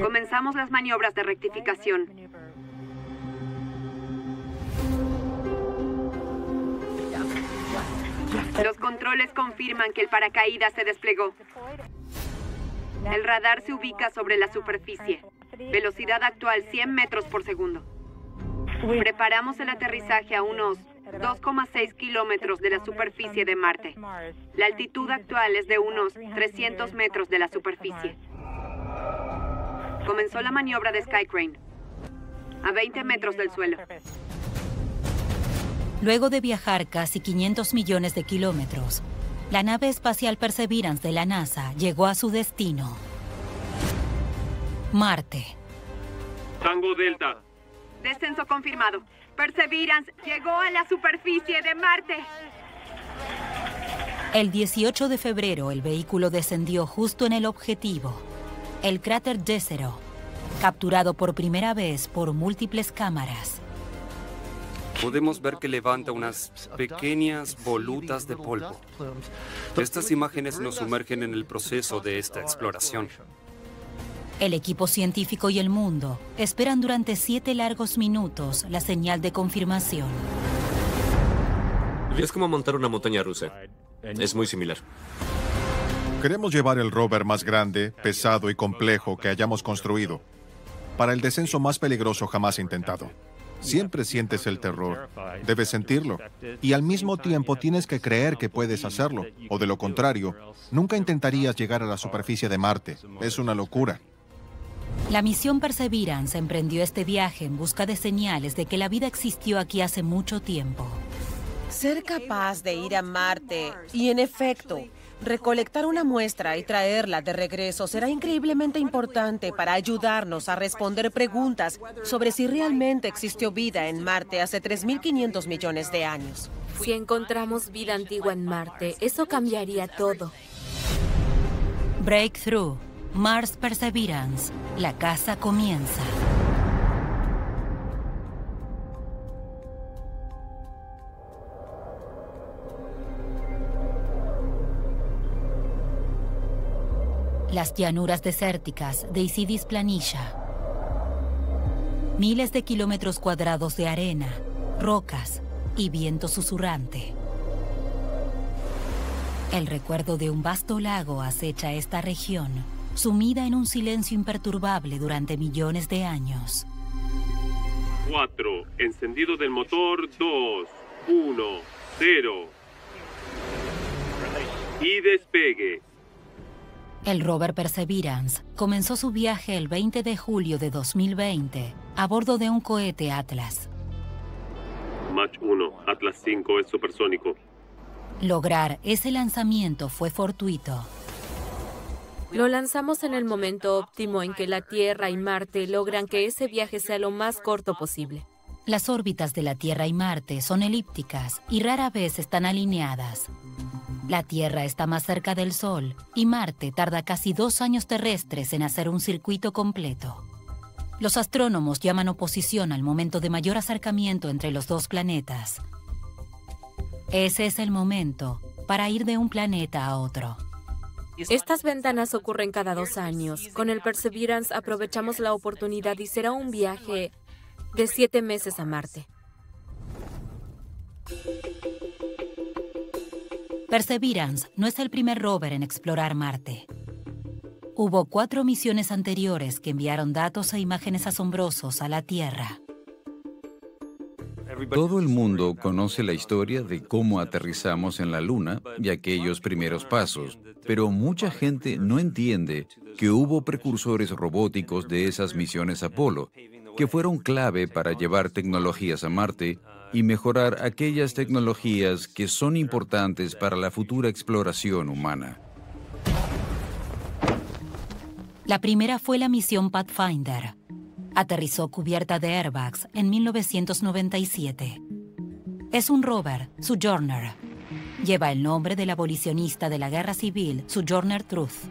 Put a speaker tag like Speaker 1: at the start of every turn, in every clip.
Speaker 1: Comenzamos las maniobras de rectificación. Los controles confirman que el paracaídas se desplegó. El radar se ubica sobre la superficie. Velocidad actual 100 metros por segundo. Preparamos el aterrizaje a unos 2,6 kilómetros de la superficie de Marte. La altitud actual es de unos 300 metros de la superficie. Comenzó la maniobra de Skycrane. A 20 metros del suelo.
Speaker 2: Luego de viajar casi 500 millones de kilómetros, la nave espacial Perseverance de la NASA llegó a su destino. Marte.
Speaker 3: Tango Delta.
Speaker 1: Descenso confirmado. Perseverance llegó a la superficie de Marte.
Speaker 2: El 18 de febrero el vehículo descendió justo en el objetivo, el cráter Jezero, capturado por primera vez por múltiples cámaras.
Speaker 4: Podemos ver que levanta unas pequeñas volutas de polvo. Estas imágenes nos sumergen en el proceso de esta exploración.
Speaker 2: El equipo científico y el mundo esperan durante siete largos minutos la señal de confirmación.
Speaker 5: Es como montar una montaña rusa. Es muy similar.
Speaker 6: Queremos llevar el rover más grande, pesado y complejo que hayamos construido para el descenso más peligroso jamás intentado. Siempre sientes el terror. Debes sentirlo. Y al mismo tiempo tienes que creer que puedes hacerlo. O de lo contrario, nunca intentarías llegar a la superficie de Marte. Es una locura.
Speaker 2: La misión Perseverance emprendió este viaje en busca de señales de que la vida existió aquí hace mucho tiempo.
Speaker 7: Ser capaz de ir a Marte y, en efecto, recolectar una muestra y traerla de regreso será increíblemente importante para ayudarnos a responder preguntas sobre si realmente existió vida en Marte hace 3.500 millones de años.
Speaker 8: Si encontramos vida antigua en Marte, eso cambiaría todo.
Speaker 2: Breakthrough, Mars Perseverance. La casa comienza. Las llanuras desérticas de Isidis Planilla. Miles de kilómetros cuadrados de arena, rocas y viento susurrante. El recuerdo de un vasto lago acecha esta región, sumida en un silencio imperturbable durante millones de años.
Speaker 3: 4. Encendido del motor. 2. 1. 0. Y despegue.
Speaker 2: El rover Perseverance comenzó su viaje el 20 de julio de 2020 a bordo de un cohete Atlas.
Speaker 3: Mach 1. Atlas 5 es supersónico.
Speaker 2: Lograr ese lanzamiento fue fortuito.
Speaker 8: Lo lanzamos en el momento óptimo en que la Tierra y Marte logran que ese viaje sea lo más corto posible.
Speaker 2: Las órbitas de la Tierra y Marte son elípticas y rara vez están alineadas. La Tierra está más cerca del Sol y Marte tarda casi dos años terrestres en hacer un circuito completo. Los astrónomos llaman oposición al momento de mayor acercamiento entre los dos planetas. Ese es el momento para ir de un planeta a otro.
Speaker 8: Estas ventanas ocurren cada dos años. Con el Perseverance aprovechamos la oportunidad y será un viaje de siete meses a Marte.
Speaker 2: Perseverance no es el primer rover en explorar Marte. Hubo cuatro misiones anteriores que enviaron datos e imágenes asombrosos a la Tierra.
Speaker 9: Todo el mundo conoce la historia de cómo aterrizamos en la Luna y aquellos primeros pasos, pero mucha gente no entiende que hubo precursores robóticos de esas misiones Apolo, que fueron clave para llevar tecnologías a Marte y mejorar aquellas tecnologías que son importantes para la futura exploración humana.
Speaker 2: La primera fue la misión Pathfinder. Aterrizó cubierta de airbags en 1997. Es un rover, Sojourner. Lleva el nombre del abolicionista de la guerra civil, Sojourner Truth.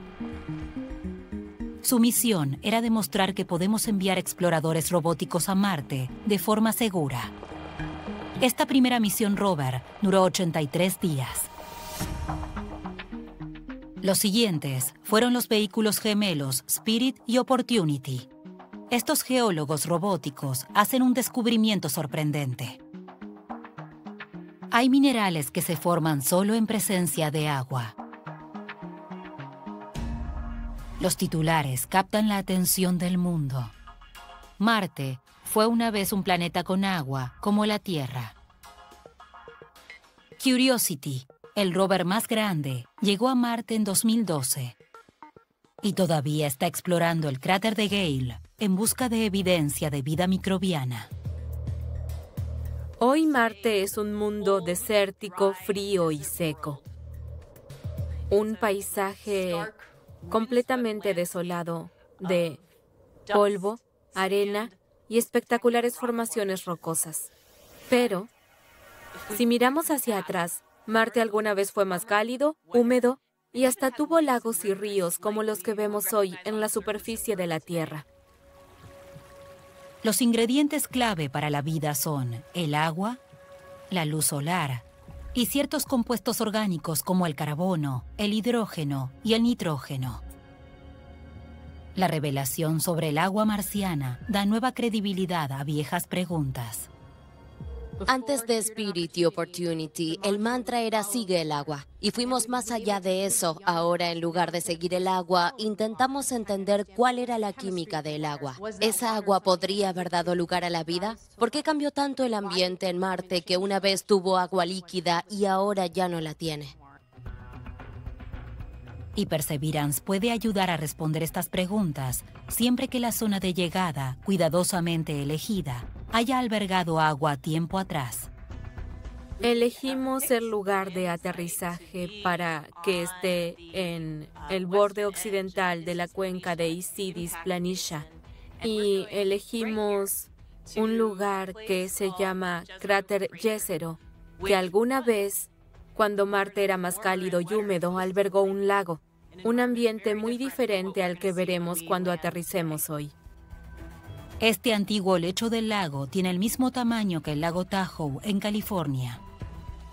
Speaker 2: Su misión era demostrar que podemos enviar exploradores robóticos a Marte de forma segura. Esta primera misión rover duró 83 días. Los siguientes fueron los vehículos gemelos Spirit y Opportunity. Estos geólogos robóticos hacen un descubrimiento sorprendente. Hay minerales que se forman solo en presencia de agua. Los titulares captan la atención del mundo. Marte fue una vez un planeta con agua, como la Tierra. Curiosity, el rover más grande, llegó a Marte en 2012 y todavía está explorando el cráter de Gale en busca de evidencia de vida microbiana.
Speaker 8: Hoy Marte es un mundo desértico, frío y seco. Un paisaje completamente desolado de polvo, arena y espectaculares formaciones rocosas. Pero, si miramos hacia atrás, Marte alguna vez fue más cálido, húmedo y hasta tuvo lagos y ríos como los que vemos hoy en la superficie de la Tierra.
Speaker 2: Los ingredientes clave para la vida son el agua, la luz solar y ciertos compuestos orgánicos como el carbono, el hidrógeno y el nitrógeno. La revelación sobre el agua marciana da nueva credibilidad a viejas preguntas.
Speaker 10: Antes de Spirit y Opportunity, el mantra era sigue el agua. Y fuimos más allá de eso. Ahora, en lugar de seguir el agua, intentamos entender cuál era la química del agua. ¿Esa agua podría haber dado lugar a la vida? ¿Por qué cambió tanto el ambiente en Marte que una vez tuvo agua líquida y ahora ya no la tiene?
Speaker 2: Y Perseverance puede ayudar a responder estas preguntas siempre que la zona de llegada, cuidadosamente elegida, haya albergado agua tiempo atrás.
Speaker 8: Elegimos el lugar de aterrizaje para que esté en el borde occidental de la cuenca de Isidis Planisha y elegimos un lugar que se llama Cráter Jezero, que alguna vez, cuando Marte era más cálido y húmedo, albergó un lago, un ambiente muy diferente al que veremos cuando aterricemos hoy.
Speaker 2: Este antiguo lecho del lago tiene el mismo tamaño que el lago Tahoe en California.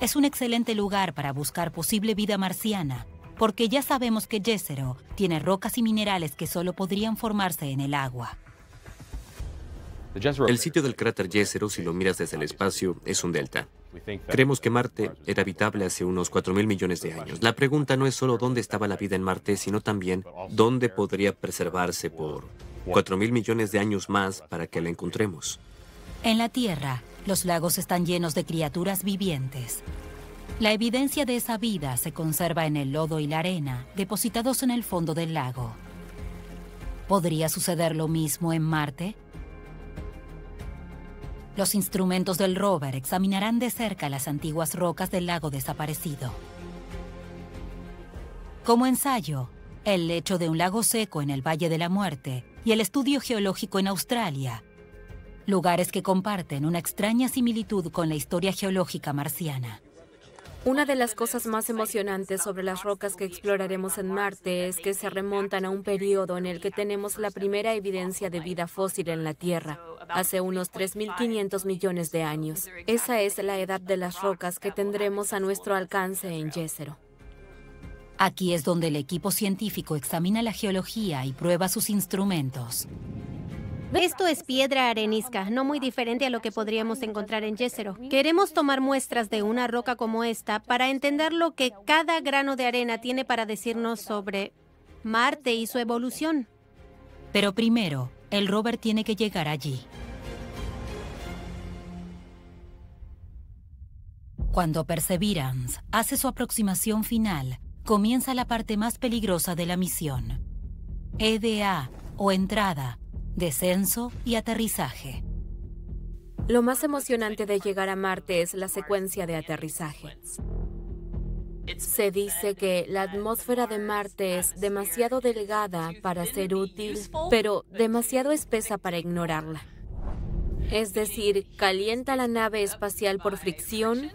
Speaker 2: Es un excelente lugar para buscar posible vida marciana, porque ya sabemos que Jezero tiene rocas y minerales que solo podrían formarse en el agua.
Speaker 5: El sitio del cráter Jezero, si lo miras desde el espacio, es un delta. Creemos que Marte era habitable hace unos 4.000 millones de años. La pregunta no es solo dónde estaba la vida en Marte, sino también dónde podría preservarse por 4 mil millones de años más para que la encontremos.
Speaker 2: En la Tierra, los lagos están llenos de criaturas vivientes. La evidencia de esa vida se conserva en el lodo y la arena, depositados en el fondo del lago. ¿Podría suceder lo mismo en Marte? Los instrumentos del rover examinarán de cerca las antiguas rocas del lago desaparecido. Como ensayo, el lecho de un lago seco en el Valle de la Muerte y el estudio geológico en Australia, lugares que comparten una extraña similitud con la historia geológica marciana.
Speaker 8: Una de las cosas más emocionantes sobre las rocas que exploraremos en Marte es que se remontan a un periodo en el que tenemos la primera evidencia de vida fósil en la Tierra, hace unos 3.500 millones de años. Esa es la edad de las rocas que tendremos a nuestro alcance en Jezero.
Speaker 2: Aquí es donde el equipo científico examina la geología y prueba sus instrumentos.
Speaker 11: Esto es piedra arenisca, no muy diferente a lo que podríamos encontrar en Jezero. Queremos tomar muestras de una roca como esta para entender lo que cada grano de arena tiene para decirnos sobre Marte y su evolución.
Speaker 2: Pero primero, el rover tiene que llegar allí. Cuando Perseverance hace su aproximación final, comienza la parte más peligrosa de la misión. EDA o entrada, descenso y aterrizaje.
Speaker 8: Lo más emocionante de llegar a Marte es la secuencia de aterrizaje. Se dice que la atmósfera de Marte es demasiado delgada para ser útil, pero demasiado espesa para ignorarla. Es decir, calienta la nave espacial por fricción,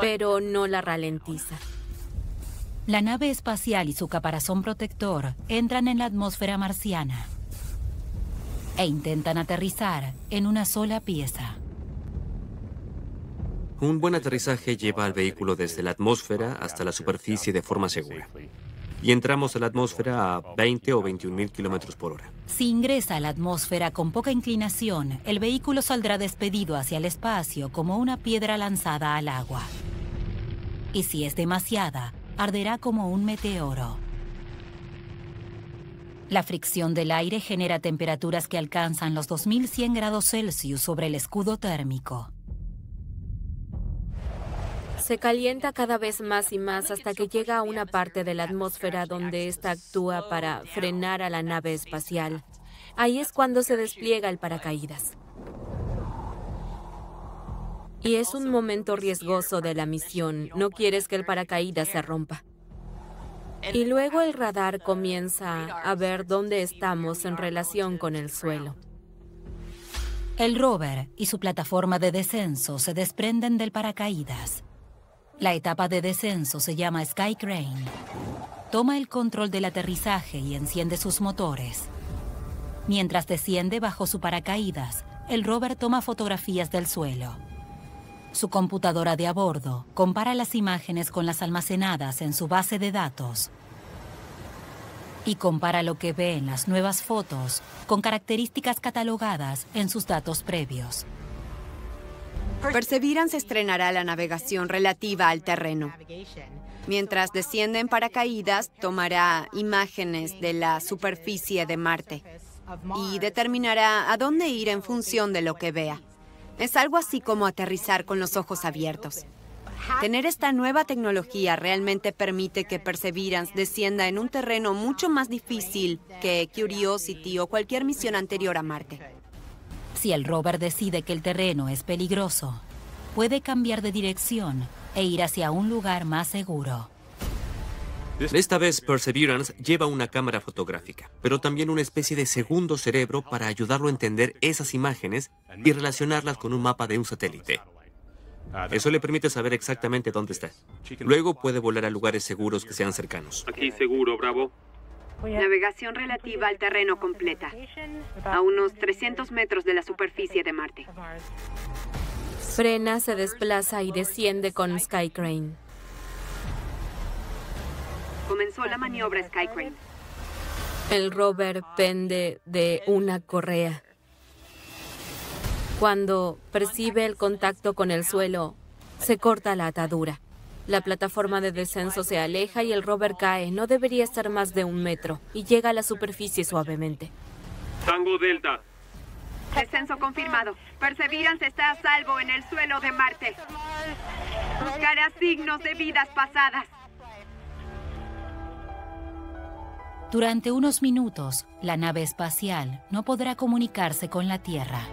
Speaker 8: pero no la ralentiza.
Speaker 2: La nave espacial y su caparazón protector entran en la atmósfera marciana e intentan aterrizar en una sola pieza.
Speaker 5: Un buen aterrizaje lleva al vehículo desde la atmósfera hasta la superficie de forma segura. y entramos a la atmósfera a 20 o 21 mil kilómetros por hora.
Speaker 2: Si ingresa a la atmósfera con poca inclinación, el vehículo saldrá despedido hacia el espacio como una piedra lanzada al agua. Y si es demasiada, arderá como un meteoro. La fricción del aire genera temperaturas que alcanzan los 2100 grados Celsius sobre el escudo térmico.
Speaker 8: Se calienta cada vez más y más hasta que llega a una parte de la atmósfera donde ésta actúa para frenar a la nave espacial. Ahí es cuando se despliega el paracaídas. Y es un momento riesgoso de la misión. No quieres que el paracaídas se rompa. Y luego el radar comienza a ver dónde estamos en relación con el suelo.
Speaker 2: El rover y su plataforma de descenso se desprenden del paracaídas. La etapa de descenso se llama Sky Crane. Toma el control del aterrizaje y enciende sus motores. Mientras desciende bajo su paracaídas, el rover toma fotografías del suelo. Su computadora de a bordo compara las imágenes con las almacenadas en su base de datos y compara lo que ve en las nuevas fotos con características catalogadas en sus datos previos.
Speaker 1: Perseverance estrenará la navegación relativa al terreno. Mientras desciende en paracaídas, tomará imágenes de la superficie de Marte y determinará a dónde ir en función de lo que vea. Es algo así como aterrizar con los ojos abiertos. Tener esta nueva tecnología realmente permite que Perseverance descienda en un terreno mucho más difícil que Curiosity o cualquier misión anterior a Marte.
Speaker 2: Si el rover decide que el terreno es peligroso, puede cambiar de dirección e ir hacia un lugar más seguro.
Speaker 5: Esta vez Perseverance lleva una cámara fotográfica, pero también una especie de segundo cerebro para ayudarlo a entender esas imágenes y relacionarlas con un mapa de un satélite. Eso le permite saber exactamente dónde está. Luego puede volar a lugares seguros que sean cercanos.
Speaker 3: Aquí seguro, Bravo.
Speaker 1: Navegación relativa al terreno completa, a unos 300 metros de la superficie de Marte.
Speaker 8: Frena, se desplaza y desciende con Skycrane.
Speaker 1: Comenzó la maniobra Skycrane.
Speaker 8: El rover pende de una correa. Cuando percibe el contacto con el suelo, se corta la atadura. La plataforma de descenso se aleja y el rover cae. No debería estar más de un metro y llega a la superficie suavemente.
Speaker 3: Tango Delta.
Speaker 1: Descenso confirmado. Perseverance está a salvo en el suelo de Marte. Buscará signos de vidas pasadas.
Speaker 2: Durante unos minutos, la nave espacial no podrá comunicarse con la Tierra.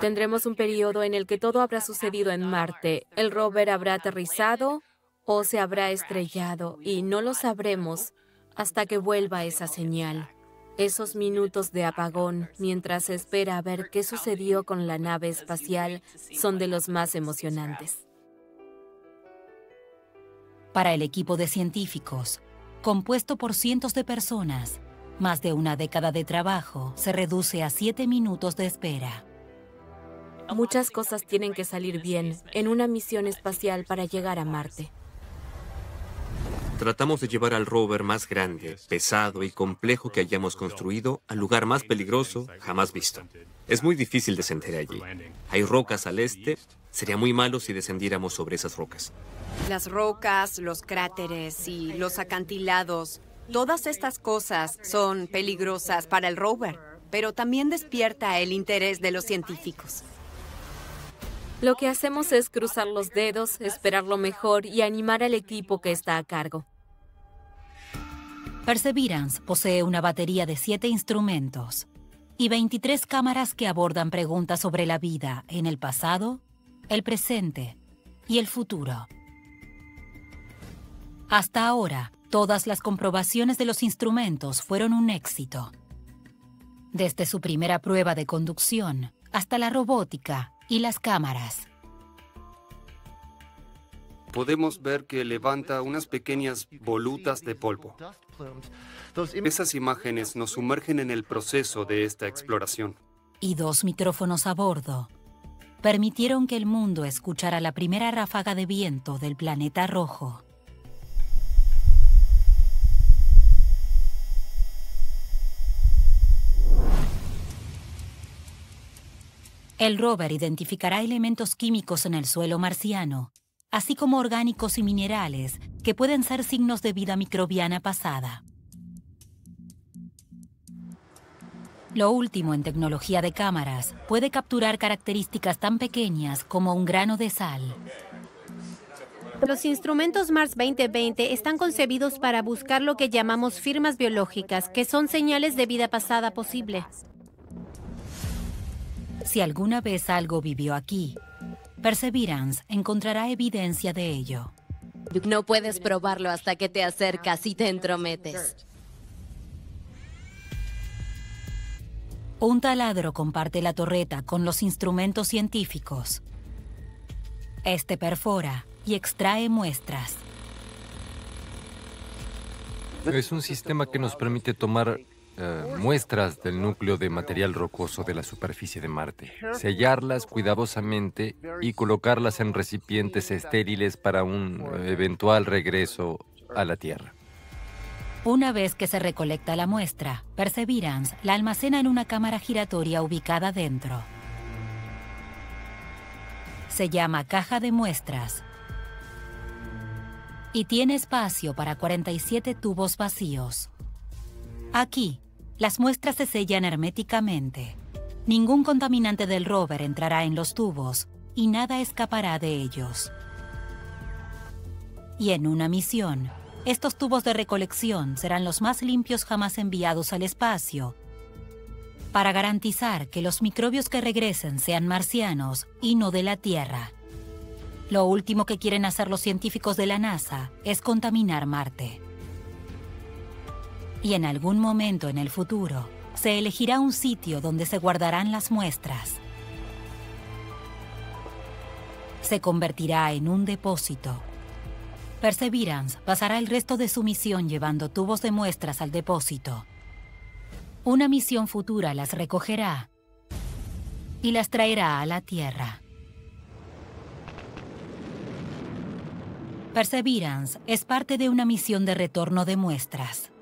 Speaker 8: Tendremos un periodo en el que todo habrá sucedido en Marte. El rover habrá aterrizado o se habrá estrellado y no lo sabremos hasta que vuelva esa señal. Esos minutos de apagón mientras se espera a ver qué sucedió con la nave espacial son de los más emocionantes.
Speaker 2: Para el equipo de científicos, compuesto por cientos de personas, más de una década de trabajo se reduce a siete minutos de espera.
Speaker 8: Muchas cosas tienen que salir bien en una misión espacial para llegar a Marte.
Speaker 5: Tratamos de llevar al rover más grande, pesado y complejo que hayamos construido al lugar más peligroso jamás visto. Es muy difícil descender allí. Hay rocas al este. Sería muy malo si descendiéramos sobre esas rocas.
Speaker 1: Las rocas, los cráteres y los acantilados, todas estas cosas son peligrosas para el rover, pero también despierta el interés de los científicos.
Speaker 8: Lo que hacemos es cruzar los dedos, esperar lo mejor y animar al equipo que está a cargo.
Speaker 2: Perseverance posee una batería de siete instrumentos y 23 cámaras que abordan preguntas sobre la vida en el pasado, el presente y el futuro. Hasta ahora, todas las comprobaciones de los instrumentos fueron un éxito. Desde su primera prueba de conducción hasta la robótica y las cámaras.
Speaker 4: Podemos ver que levanta unas pequeñas volutas de polvo. Esas imágenes nos sumergen en el proceso de esta exploración.
Speaker 2: Y dos micrófonos a bordo permitieron que el mundo escuchara la primera ráfaga de viento del planeta rojo. El rover identificará elementos químicos en el suelo marciano así como orgánicos y minerales que pueden ser signos de vida microbiana pasada. Lo último en tecnología de cámaras puede capturar características tan pequeñas como un grano de sal.
Speaker 11: Los instrumentos Mars 2020 están concebidos para buscar lo que llamamos firmas biológicas, que son señales de vida pasada posible.
Speaker 2: Si alguna vez algo vivió aquí, Perseverance encontrará evidencia de ello.
Speaker 10: No puedes probarlo hasta que te acercas y te entrometes.
Speaker 2: Un taladro comparte la torreta con los instrumentos científicos. Este perfora y extrae muestras.
Speaker 12: Es un sistema que nos permite tomar eh, muestras del núcleo de material rocoso de la superficie de Marte, sellarlas cuidadosamente y colocarlas en recipientes estériles para un eventual regreso a la Tierra.
Speaker 2: Una vez que se recolecta la muestra, Perseverance la almacena en una cámara giratoria ubicada dentro. Se llama caja de muestras y tiene espacio para 47 tubos vacíos. Aquí, las muestras se sellan herméticamente. Ningún contaminante del rover entrará en los tubos y nada escapará de ellos. Y en una misión, estos tubos de recolección serán los más limpios jamás enviados al espacio para garantizar que los microbios que regresen sean marcianos y no de la Tierra. Lo último que quieren hacer los científicos de la NASA es contaminar Marte. Y en algún momento en el futuro, se elegirá un sitio donde se guardarán las muestras. Se convertirá en un depósito. Perseverance pasará el resto de su misión llevando tubos de muestras al depósito. Una misión futura las recogerá y las traerá a la Tierra. Perseverance es parte de una misión de retorno de muestras.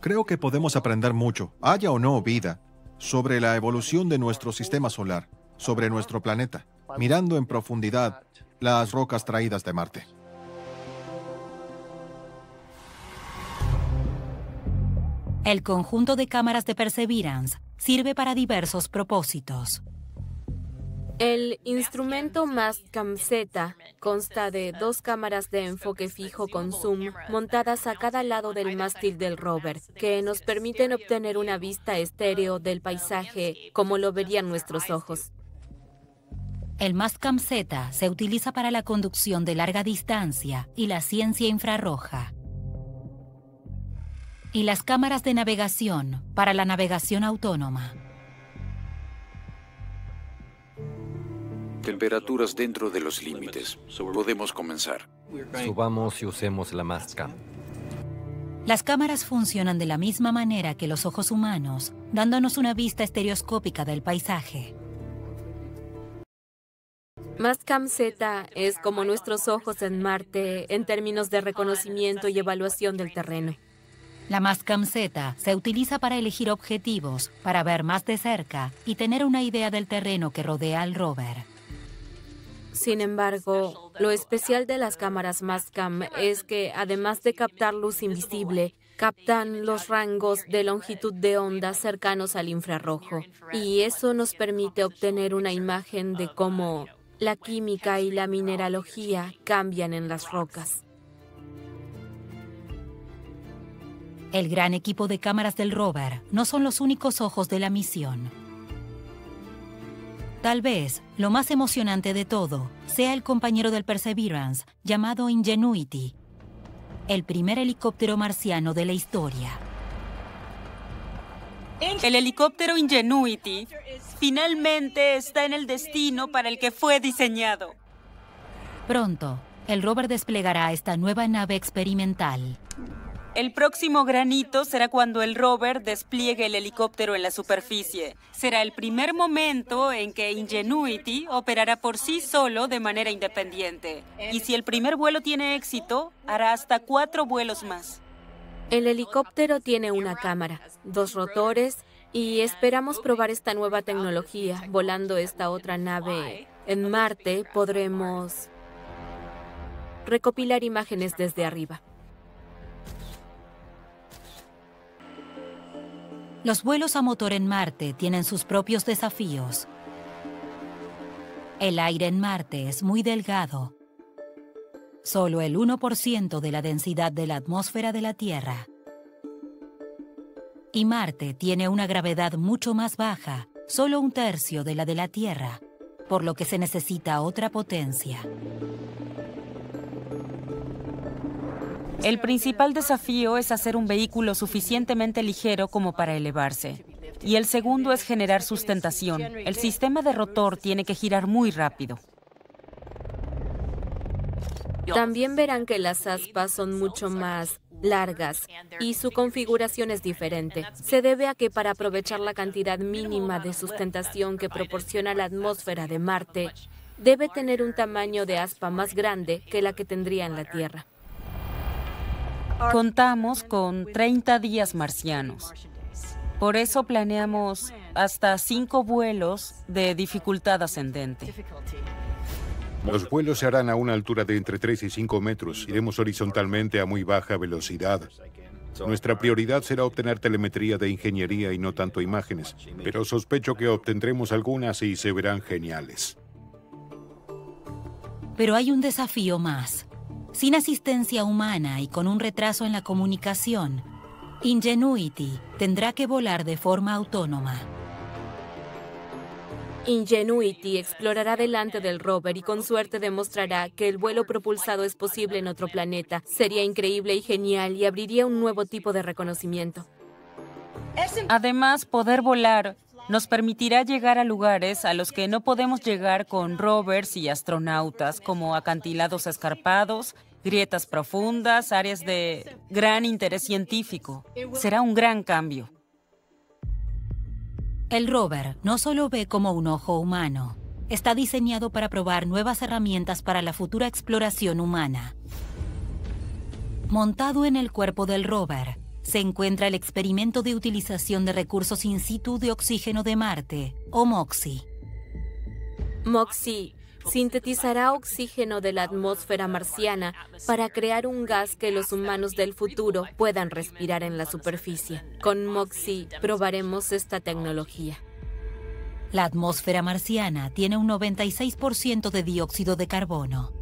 Speaker 6: Creo que podemos aprender mucho, haya o no vida, sobre la evolución de nuestro sistema solar, sobre nuestro planeta, mirando en profundidad las rocas traídas de Marte.
Speaker 2: El conjunto de cámaras de Perseverance sirve para diversos propósitos.
Speaker 8: El instrumento Mastcam Z consta de dos cámaras de enfoque fijo con zoom montadas a cada lado del mástil del rover, que nos permiten obtener una vista estéreo del paisaje como lo verían nuestros ojos.
Speaker 2: El Mastcam Z se utiliza para la conducción de larga distancia y la ciencia infrarroja. Y las cámaras de navegación para la navegación autónoma.
Speaker 13: Temperaturas dentro de los límites. Podemos comenzar.
Speaker 12: Subamos y usemos la máscara.
Speaker 2: Las cámaras funcionan de la misma manera que los ojos humanos, dándonos una vista estereoscópica del paisaje.
Speaker 8: Mastcam Z es como nuestros ojos en Marte en términos de reconocimiento y evaluación del terreno.
Speaker 2: La Mastcam Z se utiliza para elegir objetivos, para ver más de cerca y tener una idea del terreno que rodea al rover.
Speaker 8: Sin embargo, lo especial de las cámaras Mastcam es que, además de captar luz invisible, captan los rangos de longitud de onda cercanos al infrarrojo. Y eso nos permite obtener una imagen de cómo la química y la mineralogía cambian en las rocas.
Speaker 2: El gran equipo de cámaras del rover no son los únicos ojos de la misión. Tal vez lo más emocionante de todo sea el compañero del Perseverance llamado Ingenuity, el primer helicóptero marciano de la historia.
Speaker 14: El helicóptero Ingenuity finalmente está en el destino para el que fue diseñado.
Speaker 2: Pronto, el rover desplegará esta nueva nave experimental.
Speaker 14: El próximo granito será cuando el rover despliegue el helicóptero en la superficie. Será el primer momento en que Ingenuity operará por sí solo de manera independiente. Y si el primer vuelo tiene éxito, hará hasta cuatro vuelos más.
Speaker 8: El helicóptero tiene una cámara, dos rotores Y esperamos probar esta nueva tecnología. Volando esta otra nave en Marte podremos recopilar imágenes desde arriba.
Speaker 2: Los vuelos a motor en Marte tienen sus propios desafíos. El aire en Marte es muy delgado. Solo el 1% de la densidad de la atmósfera de la Tierra. Y Marte tiene una gravedad mucho más baja, solo un tercio de la de la Tierra, por lo que se necesita otra potencia.
Speaker 14: El principal desafío es hacer un vehículo suficientemente ligero como para elevarse. Y el segundo es generar sustentación. El sistema de rotor tiene que girar muy rápido.
Speaker 8: También verán que las aspas son mucho más largas y su configuración es diferente. Se debe a que para aprovechar la cantidad mínima de sustentación que proporciona la atmósfera de Marte, debe tener un tamaño de aspa más grande que la que tendría en la Tierra.
Speaker 14: Contamos con 30 días marcianos. Por eso planeamos hasta cinco vuelos de dificultad ascendente.
Speaker 15: Los vuelos se harán a una altura de entre 3 y 5 metros. Iremos horizontalmente a muy baja velocidad. Nuestra prioridad será obtener telemetría de ingeniería y no tanto imágenes, pero sospecho que obtendremos algunas y se verán geniales.
Speaker 2: Pero hay un desafío más. Sin asistencia humana y con un retraso en la comunicación, Ingenuity tendrá que volar de forma autónoma.
Speaker 8: Ingenuity explorará delante del rover y con suerte demostrará que el vuelo propulsado es posible en otro planeta. Sería increíble y genial y abriría un nuevo tipo de reconocimiento.
Speaker 14: Además, poder volar nos permitirá llegar a lugares a los que no podemos llegar con rovers y astronautas, como acantilados escarpados, grietas profundas, áreas de gran interés científico. Será un gran cambio.
Speaker 2: El rover no solo ve como un ojo humano, está diseñado para probar nuevas herramientas para la futura exploración humana. Montado en el cuerpo del rover, se encuentra el experimento de utilización de recursos in situ de oxígeno de Marte, o MOXIE.
Speaker 8: MOXIE sintetizará oxígeno de la atmósfera marciana para crear un gas que los humanos del futuro puedan respirar en la superficie. Con MOXIE probaremos esta tecnología.
Speaker 2: La atmósfera marciana tiene un 96% de dióxido de carbono.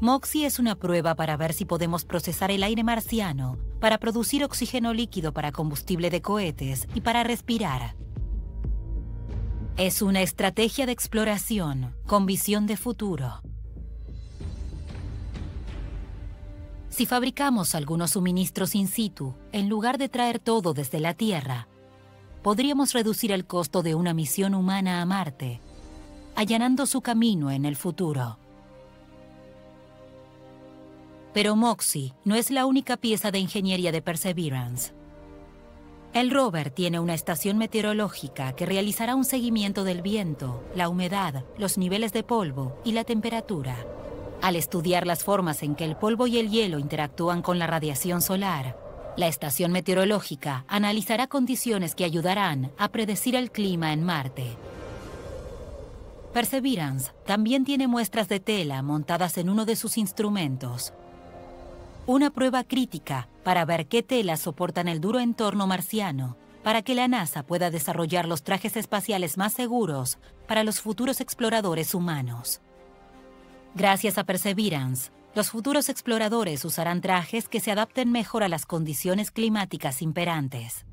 Speaker 2: MOXIE es una prueba para ver si podemos procesar el aire marciano para producir oxígeno líquido para combustible de cohetes y para respirar. Es una estrategia de exploración con visión de futuro. Si fabricamos algunos suministros in situ, en lugar de traer todo desde la Tierra, podríamos reducir el costo de una misión humana a Marte, allanando su camino en el futuro. Pero Moxie no es la única pieza de ingeniería de Perseverance. El rover tiene una estación meteorológica que realizará un seguimiento del viento, la humedad, los niveles de polvo y la temperatura. Al estudiar las formas en que el polvo y el hielo interactúan con la radiación solar, la estación meteorológica analizará condiciones que ayudarán a predecir el clima en Marte. Perseverance también tiene muestras de tela montadas en uno de sus instrumentos, una prueba crítica para ver qué telas soportan el duro entorno marciano, para que la NASA pueda desarrollar los trajes espaciales más seguros para los futuros exploradores humanos. Gracias a Perseverance, los futuros exploradores usarán trajes que se adapten mejor a las condiciones climáticas imperantes.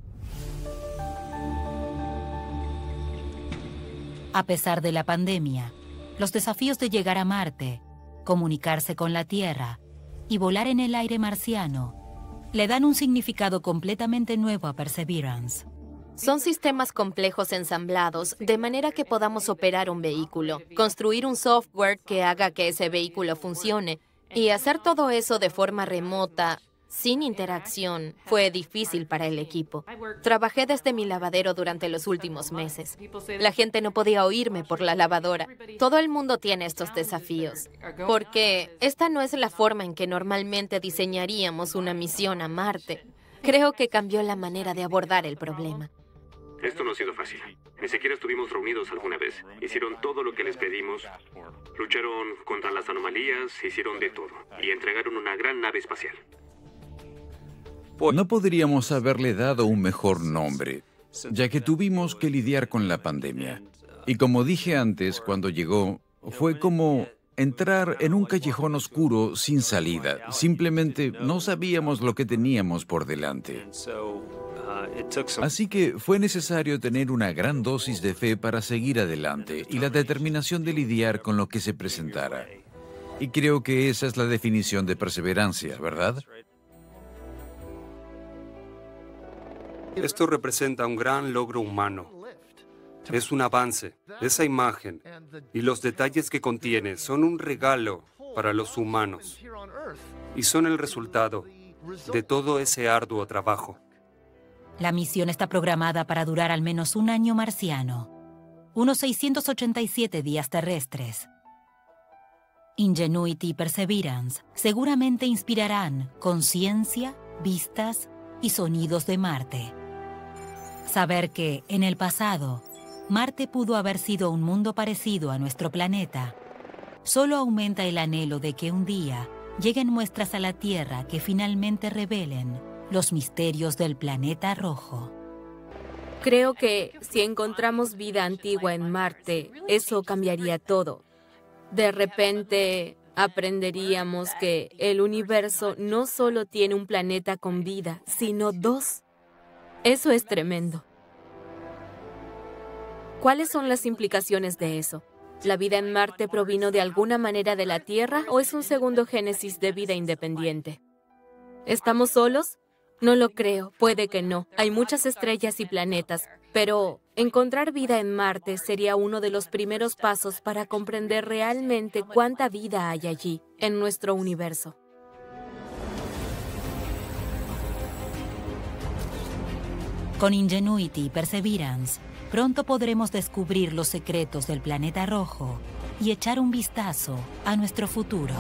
Speaker 2: A pesar de la pandemia, los desafíos de llegar a Marte, comunicarse con la Tierra y volar en el aire marciano le dan un significado completamente nuevo a Perseverance.
Speaker 10: Son sistemas complejos ensamblados de manera que podamos operar un vehículo, construir un software que haga que ese vehículo funcione y hacer todo eso de forma remota sin interacción fue difícil para el equipo. Trabajé desde mi lavadero durante los últimos meses. La gente no podía oírme por la lavadora. Todo el mundo tiene estos desafíos, porque esta no es la forma en que normalmente diseñaríamos una misión a Marte. Creo que cambió la manera de abordar el problema.
Speaker 16: Esto no ha sido fácil. Ni siquiera estuvimos reunidos alguna vez. Hicieron todo lo que les pedimos. Lucharon contra las anomalías, hicieron de todo. Y entregaron una gran nave espacial.
Speaker 9: No podríamos haberle dado un mejor nombre, ya que tuvimos que lidiar con la pandemia. Y como dije antes, cuando llegó, fue como entrar en un callejón oscuro sin salida. Simplemente no sabíamos lo que teníamos por delante. Así que fue necesario tener una gran dosis de fe para seguir adelante y la determinación de lidiar con lo que se presentara. Y creo que esa es la definición de perseverancia, ¿verdad?
Speaker 4: Esto representa un gran logro humano. Es un avance. Esa imagen y los detalles que contiene son un regalo para los humanos y son el resultado de todo ese arduo trabajo.
Speaker 2: La misión está programada para durar al menos un año marciano, unos 687 días terrestres. Ingenuity y Perseverance seguramente inspirarán conciencia, vistas y sonidos de Marte. Saber que, en el pasado, Marte pudo haber sido un mundo parecido a nuestro planeta, solo aumenta el anhelo de que un día lleguen muestras a la Tierra que finalmente revelen los misterios del planeta rojo.
Speaker 8: Creo que si encontramos vida antigua en Marte, eso cambiaría todo. De repente aprenderíamos que el universo no solo tiene un planeta con vida, sino dos. Eso es tremendo. ¿Cuáles son las implicaciones de eso? ¿La vida en Marte provino de alguna manera de la Tierra o es un segundo génesis de vida independiente? ¿Estamos solos? No lo creo, puede que no. Hay muchas estrellas y planetas, pero encontrar vida en Marte sería uno de los primeros pasos para comprender realmente cuánta vida hay allí, en nuestro universo.
Speaker 2: Con Ingenuity y Perseverance, Pronto podremos descubrir los secretos del planeta rojo y echar un vistazo a nuestro futuro.